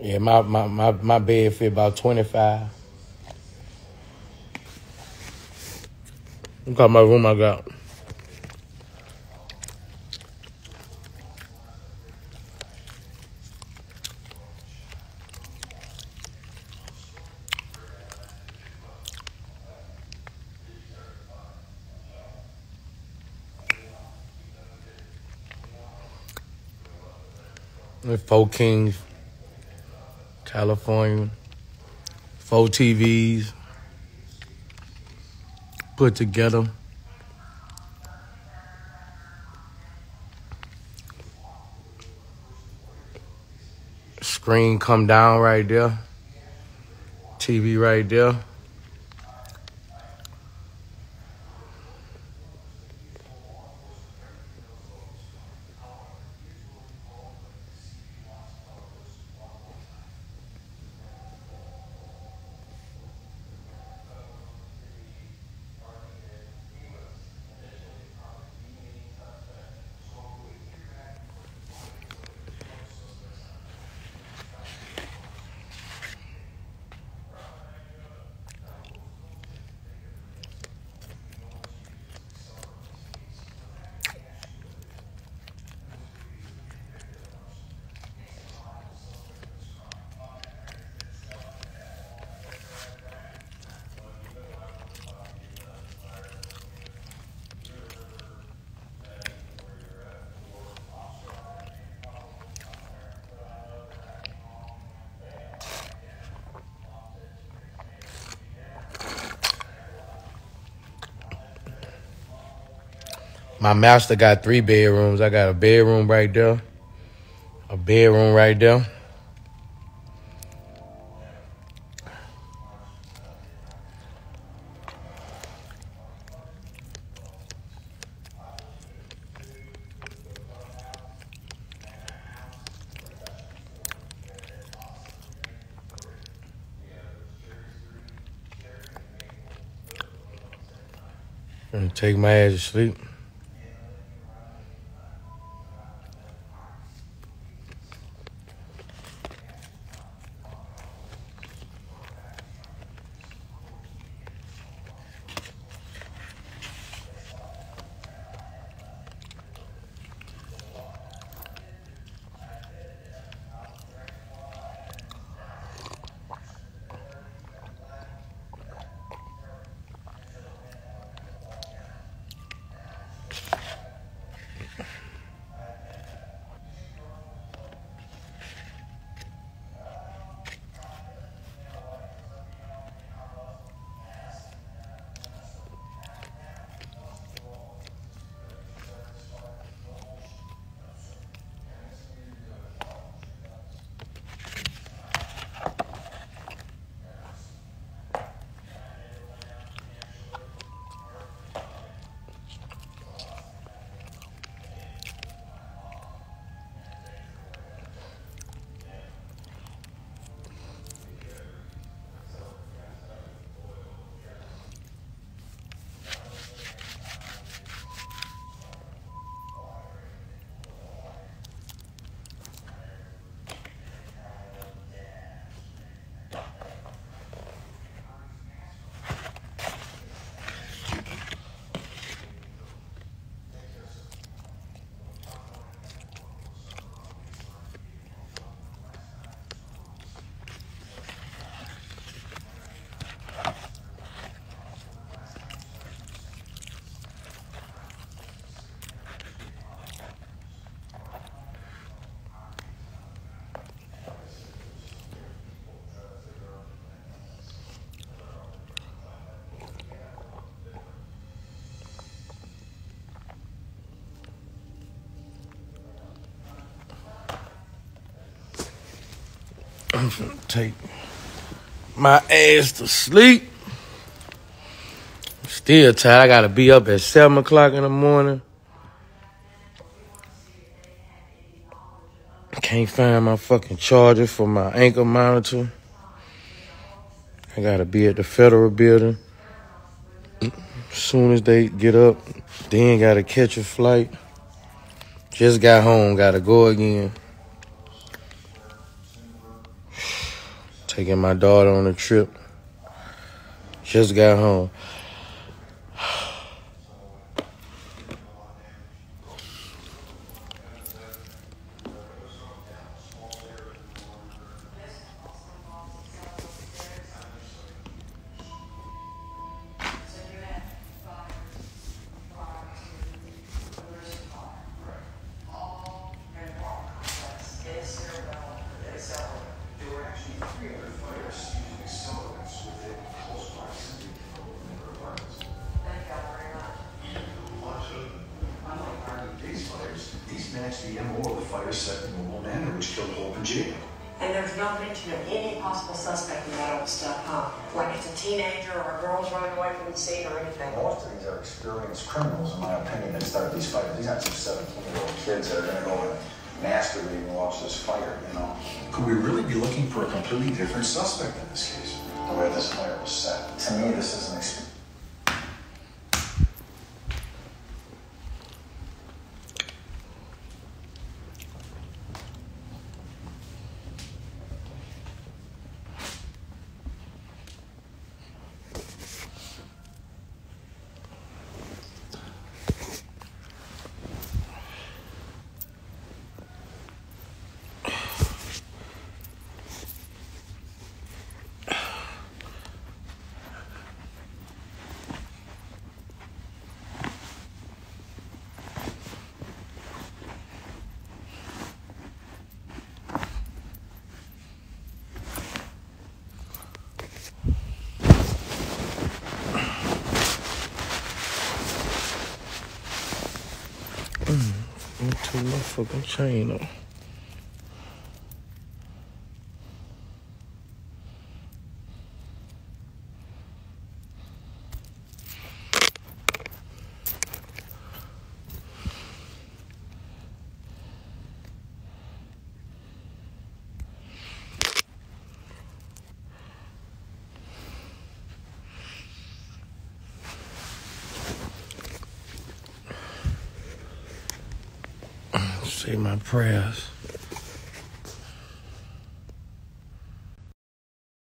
Yeah, my, my, my, my bed fit about 25. Look how my room I got. Four Kings, California, four TVs put together. Screen come down right there. TV right there. My master got three bedrooms. I got a bedroom right there, a bedroom right there. Take my ass to sleep. I'm take my ass to sleep. Still tired. I gotta be up at 7 o'clock in the morning. Can't find my fucking charger for my ankle monitor. I gotta be at the federal building. As soon as they get up, then gotta catch a flight. Just got home, gotta go again. Taking my daughter on a trip. Just got home. Matched the MO of the fire set in Mobile Manor, which killed Hope and Jake. And there's no mention of any possible suspect in that old stuff, huh? Like it's a teenager or a girl's running away from the scene or anything. Most of these are experienced criminals, in my opinion, that start these fires. These aren't some 17-year-old kids that are going to go and masturbate and watch this fire, you know? Could we really be looking for a completely different suspect in this case? The way this fire was set. To me, this is an experience. Turn my fucking chain on. Say my prayers.